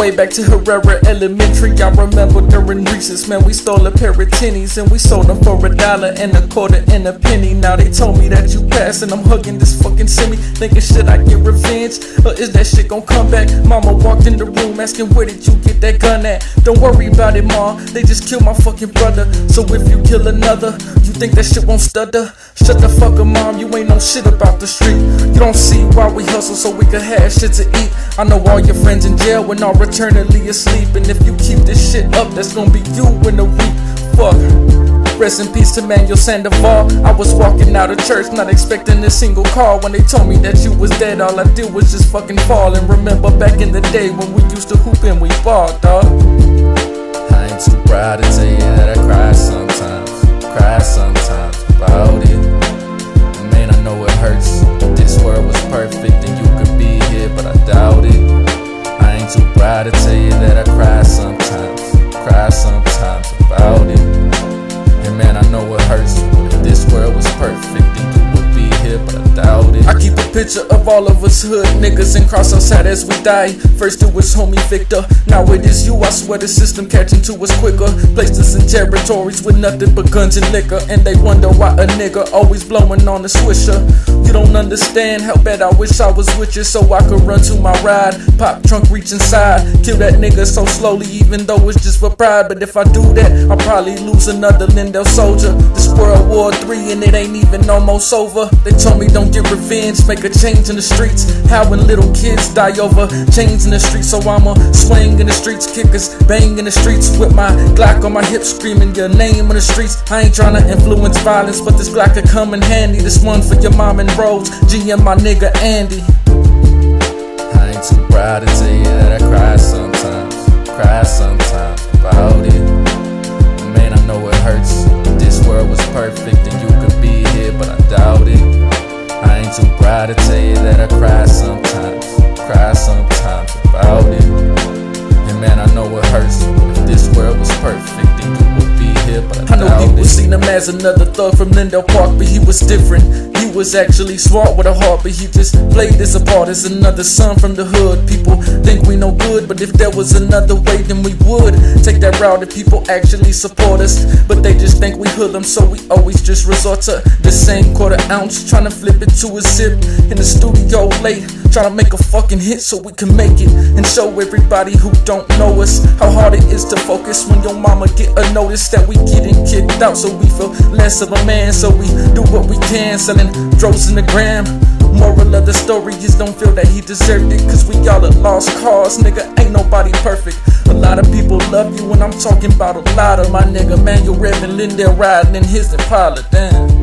way back to Herrera Elementary. I remember during recess, man, we stole a pair of tennies and we sold them for a dollar and a quarter and a penny. Now they told me that you passed and I'm hugging this fucking semi, thinking should I get revenge or is that shit gon' come back? Mama walked in the room asking where did you get that gun at? Don't worry about it, mom. They just killed my fucking brother. So if you kill another, you think that shit won't stutter? Shut the fuck up, mom. You ain't no shit about the street. You don't see why we hustle so we can have shit to eat. I know all your friends in jail when all eternally asleep. And if you keep this shit up, that's gonna be you in a week. Fuck. Rest in peace to Manuel Sandoval. I was walking out of church, not expecting a single call. When they told me that you was dead, all I did was just fucking fall. And remember back in the day when we used to hoop and we ball, dog. I ain't too proud to tell you that I cry sometimes. Cry sometimes about it. Man, I know it hurts. This world was perfect, picture of all of us hood niggas and cross outside as we die. First it was homie Victor, now it is you. I swear the system catching to us quicker. Placed us in territories with nothing but guns and liquor. And they wonder why a nigga always blowing on the swisher. You don't understand how bad I wish I was with you so I could run to my ride. Pop trunk, reach inside. Kill that nigga so slowly, even though it's just for pride. But if I do that, I'll probably lose another Lindell soldier. This World War 3 and it ain't even almost over. They told me don't get revenge, make a change in the streets. How when little kids die over chains in the streets, so I'ma swing in the streets, kickers bang in the streets with my Glock on my hip, screaming your name in the streets. I ain't trying to influence violence, but this Glock could come in handy. This one for your mom and Rose, G and my nigga Andy. I ain't too proud to tell you that I cry sometimes. Proud to tell you that I cry sometimes. Cry sometimes about it. And man, I know it hurts. If this world was perfect, then you would be here, but I, I know people it. seen him as another thug from Lindell Park, but he was different. Was actually smart with a heart, but he just played this a part as another son from the hood. People think we no good, but if there was another way, then we would take that route. If people actually support us, but they just think we hoodlum, so we always just resort to the same quarter ounce, trying to flip it to a zip in the studio late, trying to make a fucking hit so we can make it and show everybody who don't know us how hard it is to focus when your mama get a notice that we getting kicked out, so we feel less of a man, so we do what we can, selling droves in the gram. Moral of the story is don't feel that he deserved it, cause we all a lost cause, nigga. Ain't nobody perfect. A lot of people love you when I'm talking about a lot of my nigga. Man, you're Reverend Lindell riding in his Impala, damn.